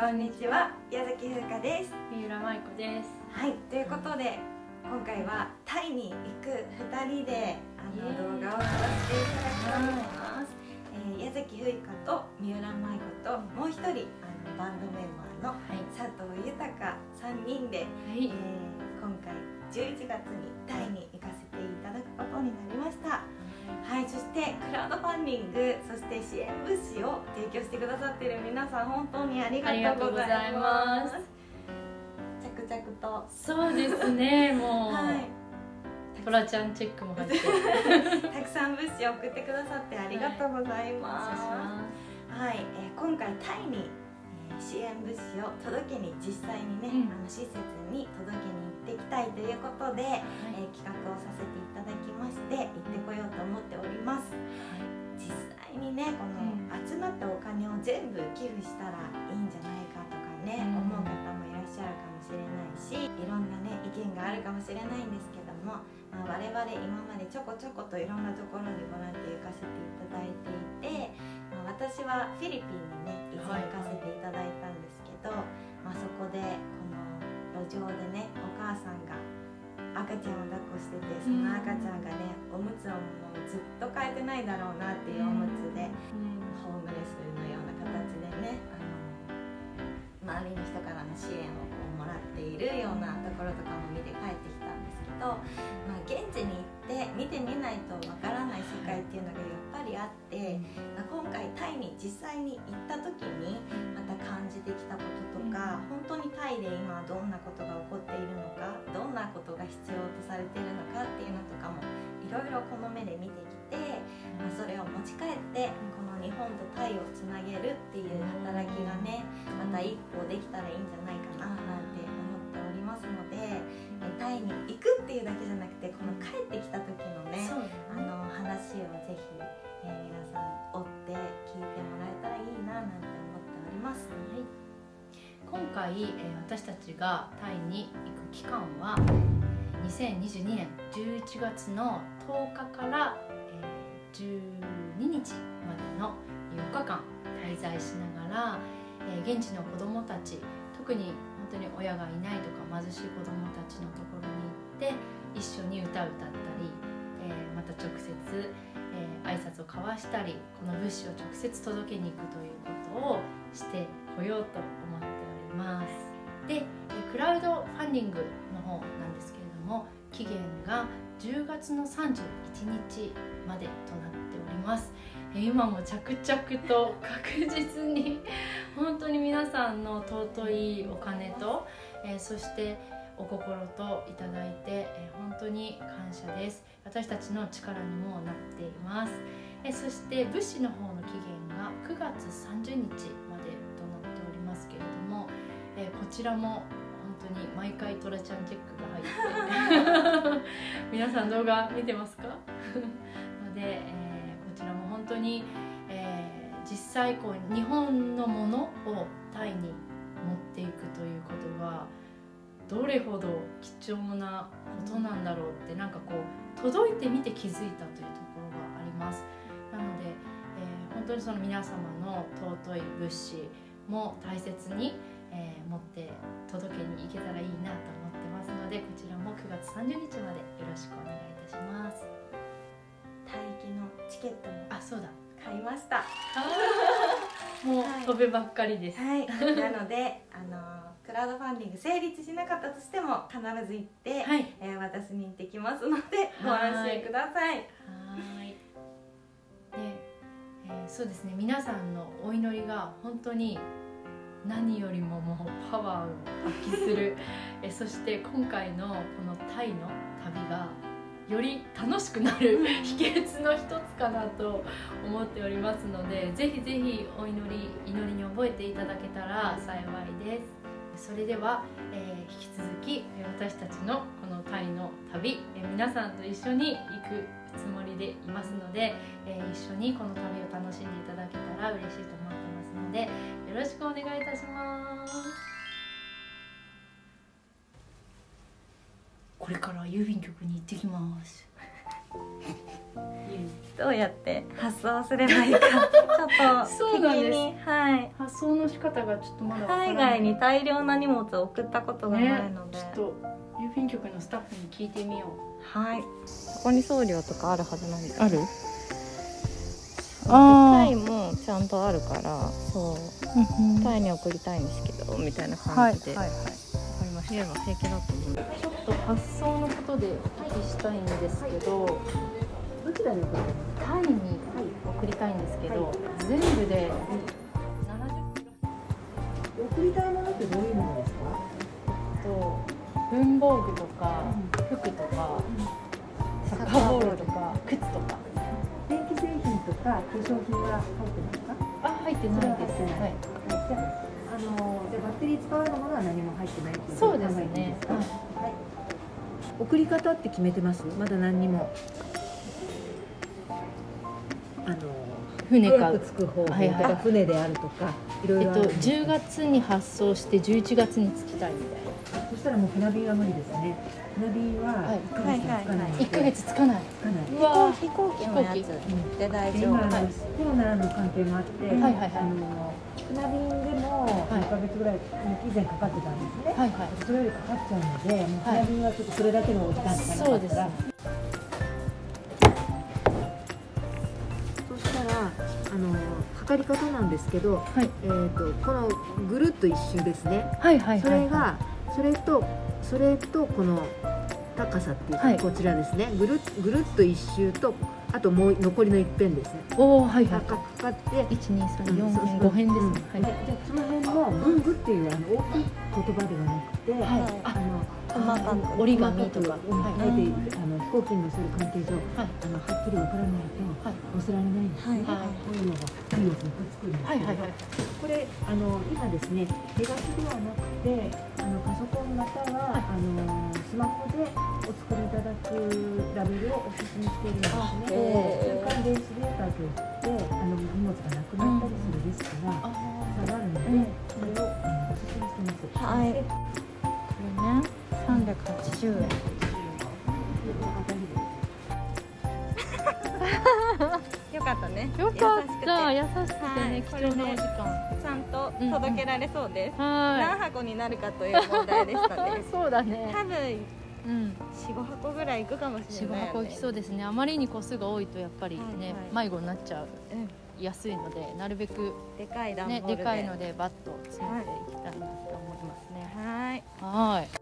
こんにちは矢崎風花です。三浦舞子です。はいということで今回はタイに行く二人であの動画を撮らせていただきます、えー、矢崎風花と三浦舞子ともう一人あのバンドメンバーの佐藤豊三人で、はい、えー、今回11月にタイに行かせていただくことになりましたはいそしてクラウドファンディングそして支援物資を提供してくださっている皆さん本当にありがとうございます。着々と。そうですね もう、はい、トラちゃんチェックも入って。たくさん物資を送ってくださってありがとうございます、はい、はい、えー、今回タイに支援物資を届けに実際にね、うん、あの施設に届けに行っていきたいということで、はい、えー、企画をさせていただきまして行ってこようと思っております、はい、実際にねこの集まったお金を全部寄付したらいいんじゃないかとかね、うん、思う方もいらっしゃるかもしれないしいろんなね意見があるかもしれないんですけども、まあ、我々今までちょこちょこといろんなところにボランティア行かせていただいていて、まあ、私はフィリピンにね以前行かせていただいたんですけど、まあ、そこでこの路上でねお母さんが赤ちゃんを抱っこしててその赤ちゃんがねおむつをもうずっと変えてないだろうなっていうおむつで、ホームレスのような形でねあの周りの人からの支援をこうもらっているようなところとかも見て帰ってきたんですけど、まあ、現地に行って見てみないとわからない世界っていうのがやっぱりあって、まあ、今回タイに実際に行った時にまた感じてきたこととか、本当にタイで今どんなことが起こっているのかどんなことが必要とされているのかっていうのとかもいろいろこの目で見てきて、まあ、それを持ち帰ってこの日本とタイをつなげるっていう働きがねまた一歩できたらいいんじゃないかななんて思っておりますのでタイに行くっていうだけじゃなくてこの帰ってきた時のねあの話をぜひ、えー、皆さん追って聞いてもらえたらいいななんて思っております。はい今回、えー、私たちがタイに行く期間は2022年11月の10日から、12日までの4日間滞在しながら、現地の子どもたち特に本当に親がいないとか貧しい子どもたちのところに行って一緒に歌を歌ったり、また直接、え、挨拶を交わしたりこの物資を直接届けに行くということをしてこようと思っております。でクラウドファンディングの方なんですけども期限が10月の31日までとなっております。今も着々と確実に 本当に皆さんの尊いお金と、えそしてお心といただいて、え本当に感謝です。私たちの力にもなっています、えそして物資の方の期限が9月30日までとなっておりますけれども、えこちらも当に毎回トラちゃんチェックが入って。皆さん動画見てますか？ので、えー、こちらも本当に、えー、実際こう日本のものをタイに持っていくということはどれほど貴重なことなんだろうってなんかこう届いてみて気づいたというところがあります。なので、えー、本当にその皆様の尊い物資も大切にえー、持って届けに行けたらいいなと思ってますのでこちらも9月30日までよろしくお願いいたします。待機のチケットも。あそうだ。買いました。もう、飛べばっかりです、はい、なのであのクラウドファンディング成立しなかったとしても必ず行って、はい、えー、私に行ってきますのでご安心ください。はい。で、えー、そうですね。皆さんのお祈りが本当に何よりももうパワーを発揮する。えそして今回のこのタイの旅がより楽しくなる。秘訣の一つかなと思っておりますのでぜひぜひお祈り祈りに覚えていただけたら幸いです。それでは、えー、引き続き私たちのこのタイの旅、え皆さんと一緒に行くつもりでいますので、えー、一緒にこの旅を楽しんでいただけたら嬉しいと思ってますのでよろしくお願いいたします。これから郵便局に行ってきます。どうやって発送すればいいか。ちょっとそうなんです。に、はい、発送の仕方がちょっとまだ海外に大量な荷物を送ったことがないので、ね、ちょっと郵便局のスタッフに聞いてみよう。はい。そこに送料とかあるはずなんですある？タイもちゃんとあるからそう。タイに送りたいんですけどみたいな感じで、はいはいはい、わかりました。言えば平気だと思うちょっと発送のことでお聞きしたいんですけど、どちらに送るタイに送りたいんですけど、全部で送りたいものってどういうものですか？70と文房具とか服とかか化粧品は入ってますか？あ入ってないです。はい。はい、じゃああのじゃあバッテリー使わないものは何も入ってないっていうそうですね。ですか？はい。送り方って決めてます？まだ何にも。あの船か。早く方法とか、はいはい。船であるとかいろいえっとろあるんですけど10月に発送して11月に着きたいみたいそしたらもう船便は無理ですね。船便ははい。1ヶ月はつかないのなで1ヶ月つかない。つかない。うわ飛行機のやつ。うん。で大で丈夫。今、はい。コロナの関係もあって、はいはいはい。あの船便でもはい。1ヶ月ぐらい以前かかってたんですね、はいはい。それよりかかっちゃうので、もうはい。船便はちょっとそれだけのお時間しかなかったら、そうあの測り方なんですけど、はい。えー、とこのぐるっと一周ですね、はいはいはいそれがそれとそれとこの高さっていうか、はい。こちらですね。ぐるっぐるっと一周とあともう残りの一辺ですね。おおはいはい。かかって。一二三うん四辺五辺ですね、うん。はい。でじゃあその辺も文具っていうあの大きい言葉ではなくて、はいはい。あの折り紙とかうんはい書いてあの飛行機に乗せる関係上、はいあのはっきりわからないとはい載せられないんですね。こういうのがいいやついっぱい作るんですけど、これあの今ですね手書きではなくてあのパソコンまたは、あのスマホでお作りいただくラベルをお勧めしているんですね。へー中間電子データといってあの荷物がなくなったりするリスクが下がるので、それを、えーお勧めしてます。はいでこれね三百八十円。よかったね。よかった。優優しくてはい。ね貴重なお時間。ちゃんと届けられそうです、は何箱になるかという問題でしたね。そうだね。多分うん四五箱ぐらいいくかもしれない箱いきそうですね。あまりに個数が多いとやっぱりね、迷子になっちゃううん安いのでなるべくでかい段ボーねルで。でかいのでバッと詰めていきたいなと思いますね。はい。はい